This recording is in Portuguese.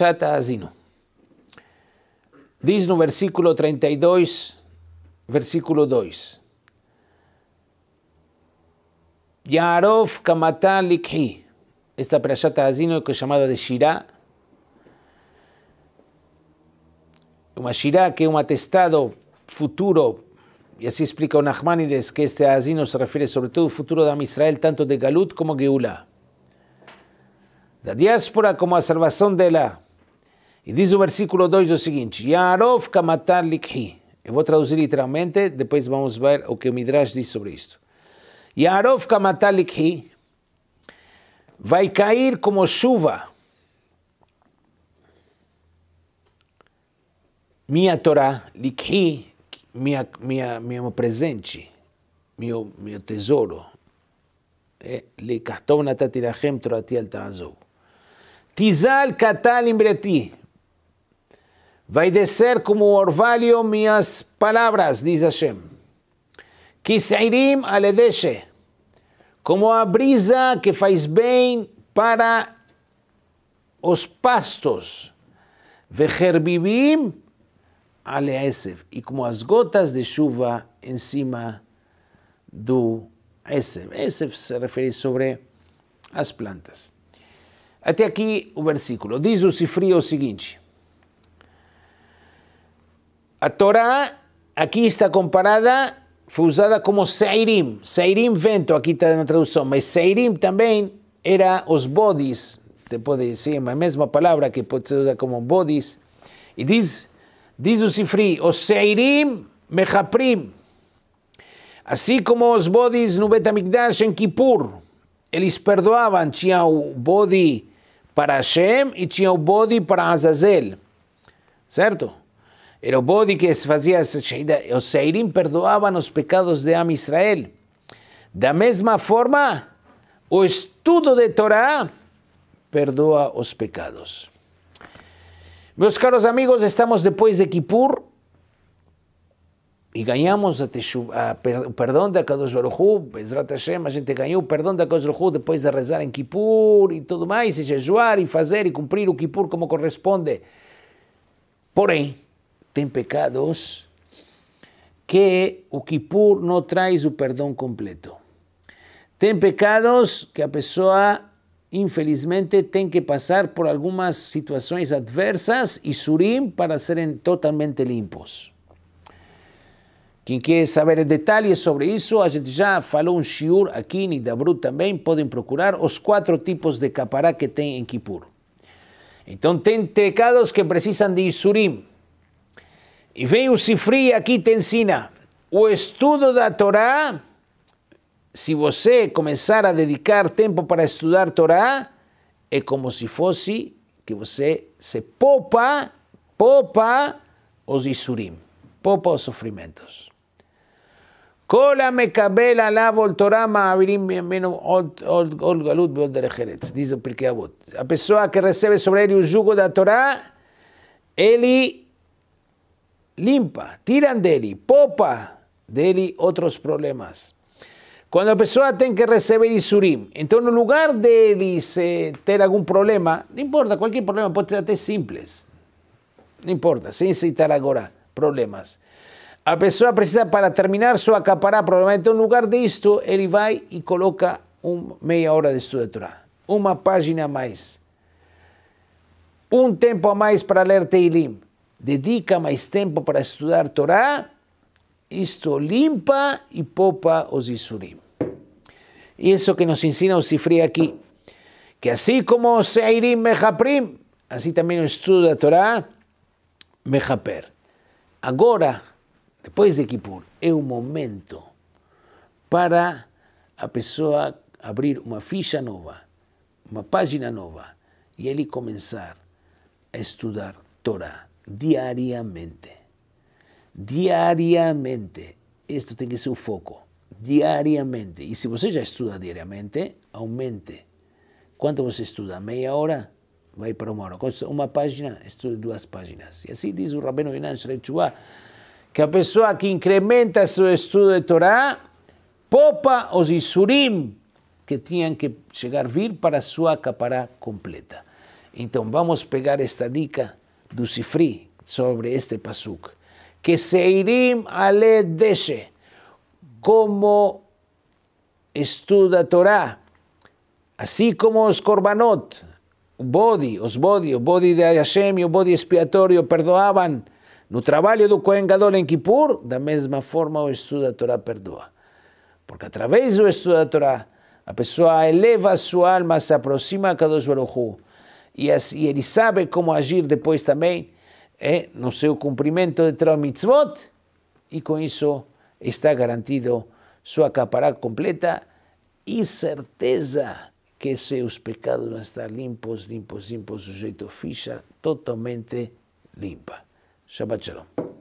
Chata Asino. Diz no versículo 32, versículo 2. Yarov Kamata Likhi. Esta Perashata Asino que es llamada de Shirah. Uma Shirah que es un atestado futuro, y así explica o Nachmanides que este Asino se refiere sobre todo al futuro de Israel, tanto de Galut como Geulah. Da diáspora como a salvação dela. E diz o versículo 2 o seguinte: Yarov kamatar likhi. Eu vou traduzir literalmente, depois vamos ver o que o Midrash diz sobre isto. Yarov kamatar likhi vai cair como chuva. minha Torá, Likhi, minha, minha, meu presente, meu, meu tesouro. É, Likartov natati lachem torati al ta'azov. Tizal katal imbreti. Vai descer como orvalho minhas palavras, diz Hashem. Kisairim aledeshe. Como a brisa que faz bem para os pastos. Vejerbibim aleesef, e como as gotas de chuva em cima do Esef. Esef se refere sobre as plantas. Até aqui o versículo. Diz o Sifri o seguinte. A Torá aqui está comparada, foi usada como Seirim. Seirim, vento, aqui está na tradução, mas Seirim também era os bodis, te pode ser a mesma palavra que pode ser usada como bodis. E diz, diz o Sifri, os Seirim mechaprim. Assim como os bodis no Betamigdash em Kippur, eles perdoavam, tinha o body para Hashem e tinha o body para Azazel, certo? Era o bode que se fazia. Os Seirim perdoavam os pecados de Am Israel. Da mesma forma, o estudo de Torá perdoa os pecados. Meus caros amigos, estamos depois de Kippur e ganhamos o perdão da Kadosh Baruch Hu, Bezrat Hashem, a gente ganhou o perdão da Kadosh depois de rezar em Kippur e tudo mais, e jejuar e fazer e cumprir o Kippur como corresponde. Porém, tem pecados que o Kippur não traz o perdão completo. Tem pecados que a pessoa, infelizmente, tem que passar por algumas situações adversas e surim para serem totalmente limpos. Quem quer saber detalhes sobre isso, a gente já falou um shiur aqui em Idabru também, podem procurar os quatro tipos de capará que tem em Kippur. Então tem pecados que precisam de Isurim, e vem o Sifri aqui te ensina. O estudo da Torá, se você começar a dedicar tempo para estudar Torá, é como se fosse que você se poupa, poupa os Isurim, poupa os sofrimentos. Ol galut. Diz o. A pessoa que recebe sobre ele o jugo da Torá, ele limpa, tiram dele, poupa dele outros problemas. Quando a pessoa tem que receber Isurim, então no lugar dele se ter algum problema, não importa, qualquer problema pode ser até simples, não importa, sem citar agora problemas. A pessoa precisa, para terminar sua capará, provavelmente, no lugar disto, ele vai e coloca um, meia hora de estudo de Torá, uma página a mais, um tempo a mais para ler Teilim dedica mais tempo para estudar Torá, isto limpa e poupa os Isurim. Isso que nos ensina o Sifri aqui, que assim como Seirim também o estudo da Torá, Mechaper. Agora, depois de Kippur, é o momento para a pessoa abrir uma ficha nova, uma página nova, e ele começar a estudar Torá diariamente. Diariamente. Isto tem que ser o foco. Diariamente. E se você já estuda diariamente, aumente. Quanto você estuda? Meia hora? vai para uma hora. Uma página, estuda duas páginas. E assim diz o Rabino Yonan Shrechuá, que a pessoa que incrementa seu estudo de Torá, popa os Isurim que tinham que chegar vir para sua capará completa. Então vamos pegar esta dica do Sifri sobre este pasuk. Que Seirim ale deshe, como estuda a Torá, assim como os korbanot, o bode, os bode, o bode de Hashem e o bode expiatório perdoavam no trabalho do Kohen Gadol em Kippur, da mesma forma o estudo da Torá perdoa. Porque através do estudo da Torá, a pessoa eleva a sua alma, se aproxima a Kadosh Baruch Hu, e, assim, ele sabe como agir depois também é, no seu cumprimento de Torah Mitzvot, e com isso está garantido sua capará completa e certeza que seus pecados vão estar limpos, limpos, limpos, sujeito ficha totalmente limpa. Shabbat Shalom.